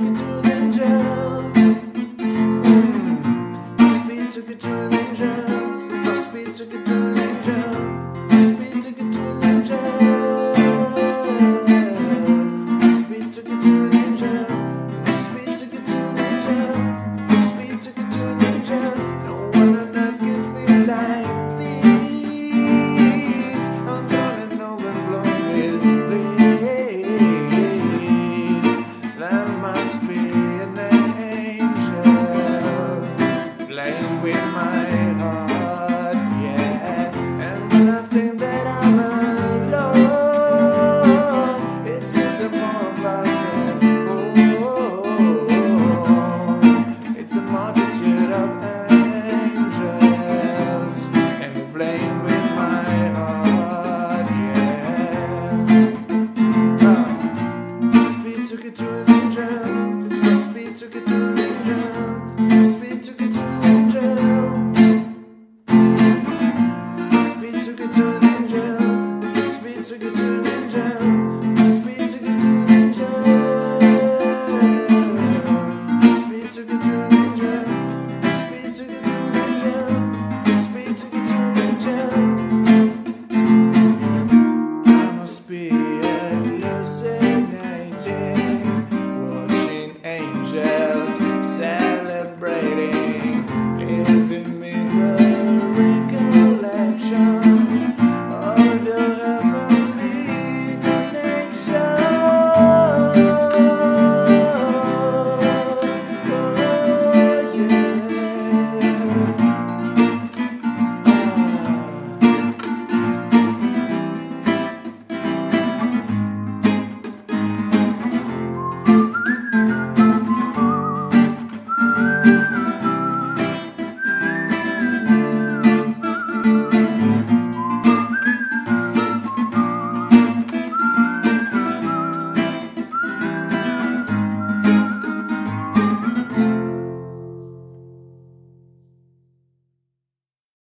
took me to the jump. Speed took a turn and jump. Speed took a Speed to the angel. To the tune